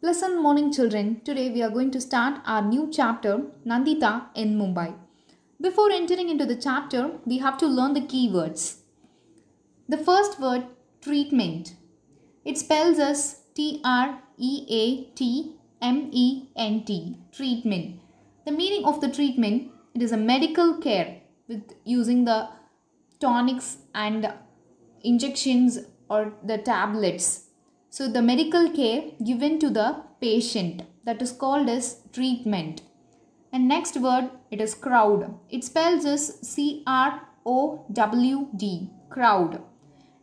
Pleasant morning, children. Today we are going to start our new chapter, Nandita in Mumbai. Before entering into the chapter, we have to learn the keywords. The first word, treatment. It spells as T R E A T M E N T, treatment. The meaning of the treatment, it is a medical care with using the tonics and injections or the tablets so the medical care given to the patient that is called as treatment. And next word it is crowd. It spells as C R O W D crowd.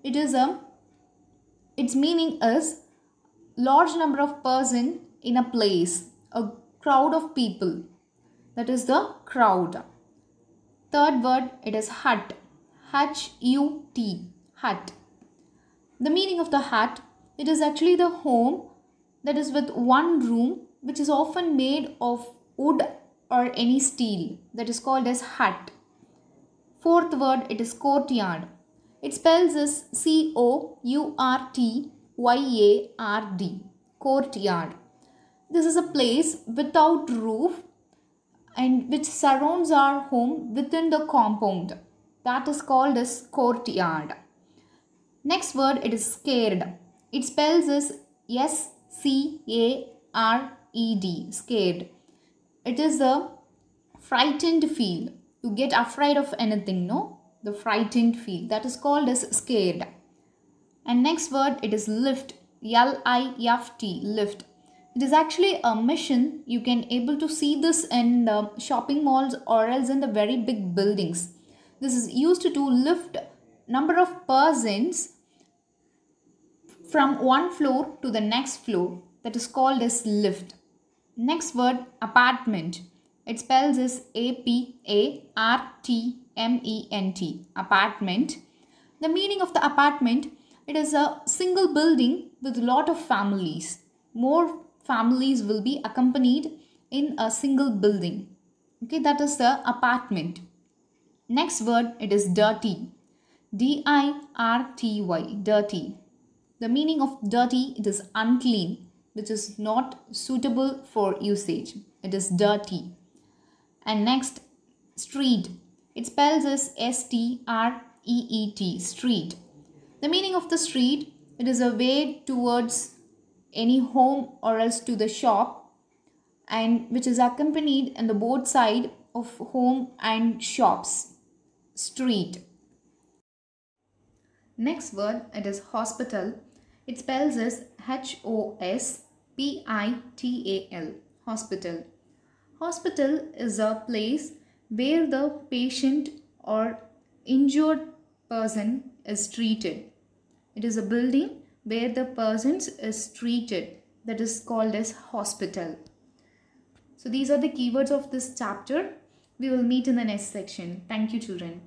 It is a its meaning is large number of person in a place, a crowd of people. That is the crowd. Third word it is hut. H U T hut. The meaning of the hut it is actually the home that is with one room which is often made of wood or any steel that is called as hut. Fourth word it is courtyard. It spells as C O U R T Y A R D courtyard. This is a place without roof and which surrounds our home within the compound. That is called as courtyard. Next word it is scared. It spells as S C A R E D, scared. It is a frightened feel. You get afraid of anything, no? The frightened feel. That is called as scared. And next word, it is lift. L I F T, lift. It is actually a mission. You can able to see this in the shopping malls or else in the very big buildings. This is used to lift number of persons from one floor to the next floor that is called as lift. Next word apartment. It spells as A P A R T M E N T apartment. The meaning of the apartment it is a single building with lot of families. More families will be accompanied in a single building. Okay, that is the apartment. Next word it is dirty. D I R T Y dirty. The meaning of dirty, it is unclean, which is not suitable for usage. It is dirty. And next, street. It spells as S-T-R-E-E-T, street. The meaning of the street, it is a way towards any home or else to the shop and which is accompanied on the both side of home and shops. Street. Next word, it is hospital. It spells as H-O-S-P-I-T-A-L, hospital. Hospital is a place where the patient or injured person is treated. It is a building where the person is treated that is called as hospital. So these are the keywords of this chapter. We will meet in the next section. Thank you children.